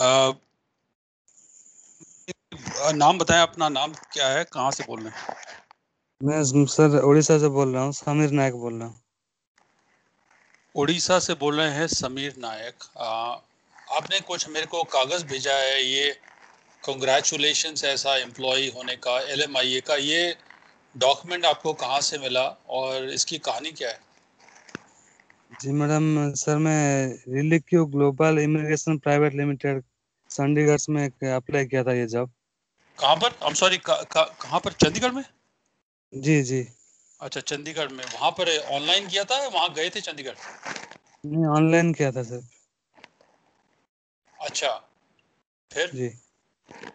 आ, नाम बताएँ अपना नाम क्या है कहाँ से बोल रहे हैं? मैं सर उड़ीसा से बोल रहा हूँ समीर नायक बोल रहा हूँ। उड़ीसा से बोल रहे हैं समीर नायक। आ, आपने कुछ मेरे को कागज़ भेजा है ये कंग्रेचुलेशन ऐसा एम्प्लॉय होने का एल एम आई ए का ये डॉक्यूमेंट आपको कहाँ से मिला और इसकी कहानी क्या है? जी मैडम सर मैं रिलिक्यू global immigration private limited Chandigarh में अप्लाई किया था ये जॉब कहाँ पर? आई एम सॉरी कहाँ पर? चंडीगढ़ में? जी जी। अच्छा चंडीगढ़ में। वहाँ पर ऑनलाइन किया था वहाँ गए थे चंडीगढ़? नहीं ऑनलाइन किया था सर। अच्छा। फिर? जी।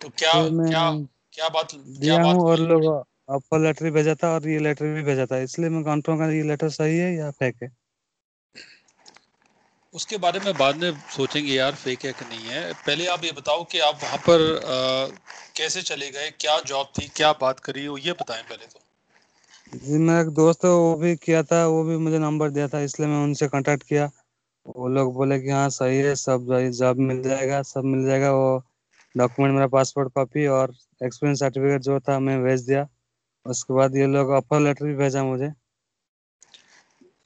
तो क्या क्या क्या बात क्या बात और लोग ऑफ़र लेटर भेजा था और ये लेटर भी भेजा था। इसलिए मैं कंफर्म कर ये लेटर सही है या फेक है? उसके बारे में बाद में सोचेंगे यार फेक है कि नहीं है। पहले आप ये बताओ कि आप वहाँ पर आ, कैसे चले गए क्या जॉब थी क्या बात करी वो ये बताएँ पहले तो। जी मेरा एक दोस्त है वो भी किया था वो भी मुझे नंबर दिया था इसलिए मैं उनसे कांटेक्ट किया। वो लोग बोले कि हाँ सही है सब जॉब मिल जाएगा सब मिल जाएगा वो डॉक्यूमेंट मेरा पासपोर्ट कॉपी और एक्सपीरियंस सर्टिफिकेट जो था मैं भेज दिया। उसके बाद ये लोग ऑफ़र लेटर भी भेजा मुझे।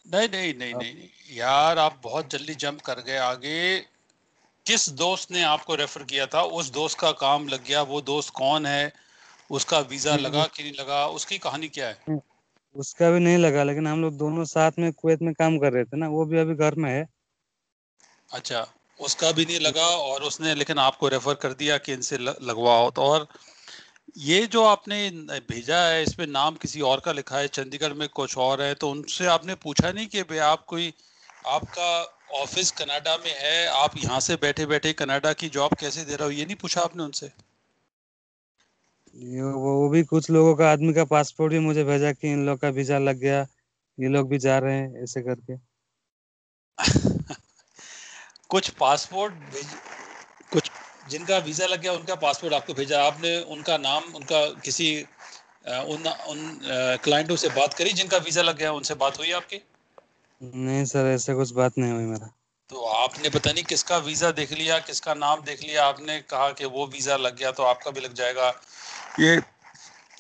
नहीं नहीं नहीं नहीं। यार आप बहुत जल्दी जंप कर गए आगे। किस दोस्त ने आपको रेफर किया था उस दोस्त का काम लग गया। वो दोस्त कौन है? उसका वीज़ा लगा कि नहीं लगा? उसकी कहानी क्या है? उसका भी नहीं लगा लेकिन हम लोग दोनों साथ में कुवैत में काम कर रहे थे ना। वो भी अभी घर में है। अच्छा उसका भी नहीं लगा और उसने लेकिन आपको रेफर कर दिया कि इनसे लगवाओ तो। और ये जो आपने भेजा है इसमें नाम किसी और का लिखा है चंडीगढ़ में कुछ और है तो उनसे आपने पूछा नहीं कि भाई आप कोई आपका ऑफ़िस कनाडा में है आप यहाँ से बैठे बैठे कनाडा की जॉब कैसे दे रहे हो? ये नहीं पूछा आपने उनसे? ये वो, वो भी कुछ लोगों का आदमी का पासपोर्ट भी मुझे भेजा कि इन लोग का वीज़ा लग गया ये लोग भी जा रहे हैं ऐसे करके। कुछ पासपोर्ट कुछ जिनका वीज़ा लग गया उनका पासपोर्ट आपको भेजा। आपने उनका नाम उनका किसी उन उन क्लाइंटों से बात करी जिनका वीज़ा लग गया उनसे बात हुई आपकी? नहीं सर ऐसे कुछ बात नहीं हुई मेरा। तो आपने पता नहीं किसका वीज़ा देख लिया किसका नाम देख लिया आपने कहा कि वो वीज़ा लग गया तो आपका भी लग जाएगा। ये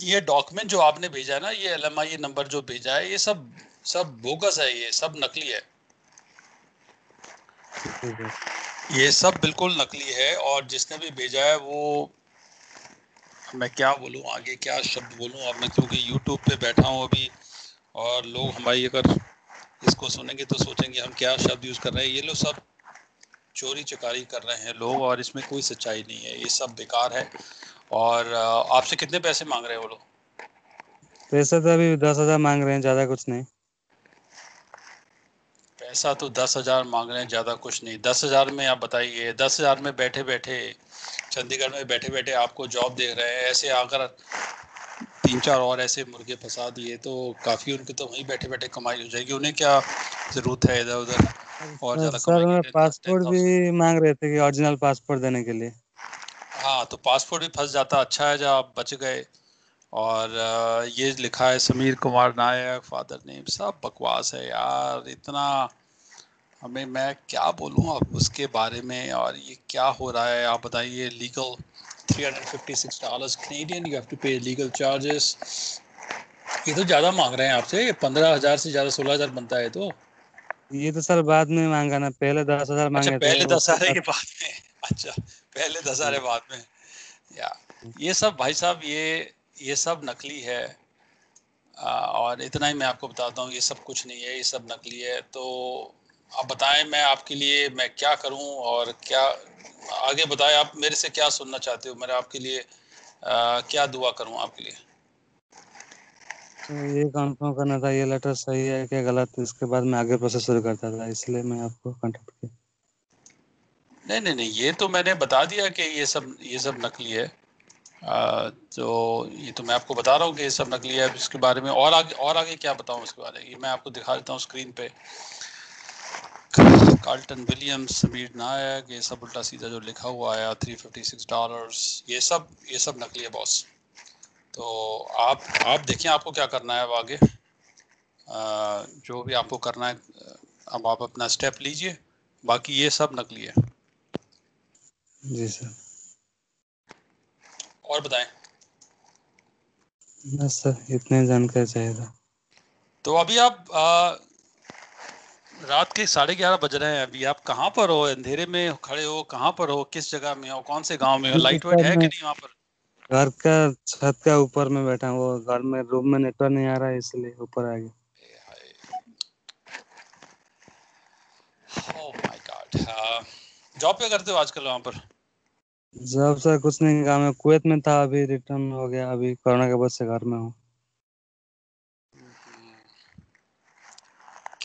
ये डॉक्यूमेंट जो आपने भेजा है ना ये एल नंबर जो भेजा है ये सब सब बोगस है ये सब नकली है। ये सब बिल्कुल नकली है और जिसने भी भेजा है वो मैं क्या बोलूँ, आगे क्या शब्द बोलूँ अब मैं क्योंकि यूट्यूब पे बैठा हूँ अभी, और लोग हमारी अगर इसको सुनेंगे तो सोचेंगे हम क्या शब्द यूज़ कर रहे हैं। ये लोग सब चोरी चकारी कर रहे हैं लोग, और इसमें कोई सच्चाई नहीं है। ये सब बेकार है। और आपसे कितने पैसे मांग रहे हैं वो लोग? पैसे तो अभी दस हज़ार मांग रहे हैं, ज़्यादा कुछ नहीं। पैसा तो दस हज़ार मांग रहे हैं ज़्यादा कुछ नहीं। दस हज़ार में आप बताइए दस हज़ार में बैठे बैठे चंडीगढ़ में बैठे बैठे आपको जॉब दे रहे हैं ऐसे अगर तीन चार और ऐसे मुर्गे फंसा दिए तो काफ़ी उनके तो वहीं बैठे बैठे कमाई हो जाएगी। उन्हें क्या ज़रूरत है इधर उधर? और ज़्यादा सर पासपोर्ट भी मांग रहे थे कि ओरिजिनल पासपोर्ट देने के लिए। हाँ तो पासपोर्ट भी फंस जाता अच्छा है जब आप बच गए। और ये लिखा है समीर कुमार नायक फादर नेम सब बकवास है यार इतना हमें मैं क्या बोलूँ अब उसके बारे में और ये क्या हो रहा है? आप बताइए legal 356 dollars Canadian you have to pay legal charges ये तो ज़्यादा मांग रहे हैं आपसे ये पंद्रह हज़ार से ज़्यादा सोलह हज़ार बनता है तो। ये तो सर बाद में मांगा ना पहले दस हज़ार मांगे अच्छा, पहले दस हज़ार के बाद में। अच्छा पहले दस हज़ार बाद में। या ये सब भाई साहब ये ये सब नकली है। और इतना ही मैं आपको बताता हूँ ये सब कुछ नहीं है ये सब नकली है। तो आप बताएँ मैं आपके लिए मैं क्या करूँ और क्या आगे बताएँ आप मेरे से क्या सुनना चाहते हो? मेरा आपके लिए आ, क्या दुआ करूँ आपके लिए? तो ये कंफर्म करना था ये लेटर सही है क्या गलत इसके बाद मैं आगे प्रोसेस शुरू करता था इसलिए मैं आपको कांटेक्ट किया। नहीं नहीं नहीं ये तो मैंने बता दिया कि ये सब ये सब नकली है। आ, तो ये तो मैं आपको बता रहा हूँ कि ये सब नकली है इसके बारे में और आगे और आगे क्या बताऊँ इसके बारे में? ये मैं आपको दिखा देता हूँ स्क्रीन पे। कार्ल्टन विलियम्स समीर नायक ये सब उल्टा सीधा जो लिखा हुआ आया थ्री फिफ्टी सिक्स डॉलर्स ये सब ये सब नकली है बॉस तो आप आप देखें आपको क्या करना है अब आगे। आ, जो भी आपको करना है अब आप अपना स्टेप लीजिए बाकी ये सब नकली है। जी सर। और बताएँ। बस सर इतने जानकारी चाहिए था। तो अभी आप आ, रात के साढ़े ग्यारह बज रहे हैं। अभी आप कहाँ पर हो? अंधेरे में खड़े हो? कहाँ पर हो? किस जगह में हो? कौन से गाँव में हो? लाइट वाइट है कि नहीं वहाँ पर? घर का छत का ऊपर में बैठा हूँ। वो घर में रूम में नेटवर्क नहीं आ रहा है इसलिए ऊपर आ गया। ओह माय गॉड जॉब पे करते हो आजकल वहाँ पर? जॉब सर कुछ नहीं काम है कुवैत में था अभी रिटर्न हो गया। अभी कोरोना के बाद से घर में हूँ।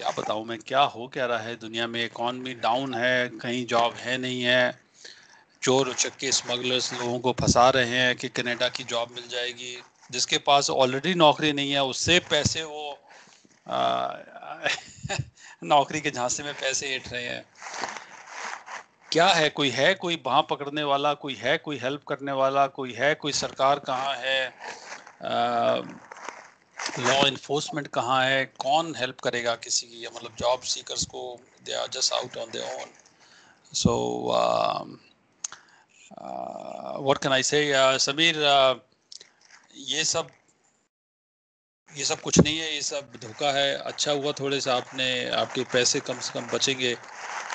क्या बताऊँ मैं क्या हो क्या रहा है दुनिया में? इकॉनमी डाउन है कहीं जॉब है नहीं है। चोर उचक्के स्मगलर्स लोगों को फंसा रहे हैं कि कनाडा की जॉब मिल जाएगी। जिसके पास ऑलरेडी नौकरी नहीं है उससे पैसे वो आ, नौकरी के झांसे में पैसे ऐट रहे हैं। क्या है? कोई है कोई बाह पकड़ने वाला? कोई है कोई हेल्प करने वाला? कोई है कोई सरकार कहाँ है? लॉ इन्फोर्समेंट कहाँ है? कौन हेल्प करेगा किसी की? मतलब जॉब सीकर्स को they are just out on their own so what can I say Sameer uh, ये सब ये सब कुछ नहीं है ये सब धोखा है। अच्छा हुआ थोड़े से आपने आपके पैसे कम से कम बचेंगे।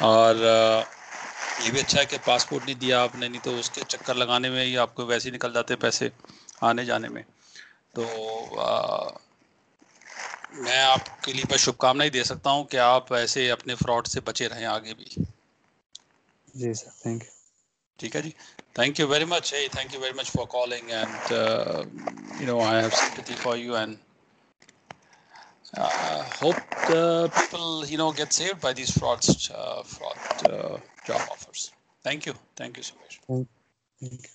और uh, ये भी अच्छा है कि पासपोर्ट नहीं दिया आपने नहीं तो उसके चक्कर लगाने में ही आपको वैसे ही निकल जाते पैसे आने जाने में। तो आ, मैं आपके लिए बस शुभकामनाएँ दे सकता हूँ कि आप ऐसे अपने फ्रॉड से बचे रहें आगे भी जी सर थैंक यू ठीक है जी thank you very much hey thank you very much for calling and uh, you know I have sympathy for you and uh, hope uh, people you know get saved by these frauds uh, fraud uh, job offers. Thank you. Thank you so much. Thank you.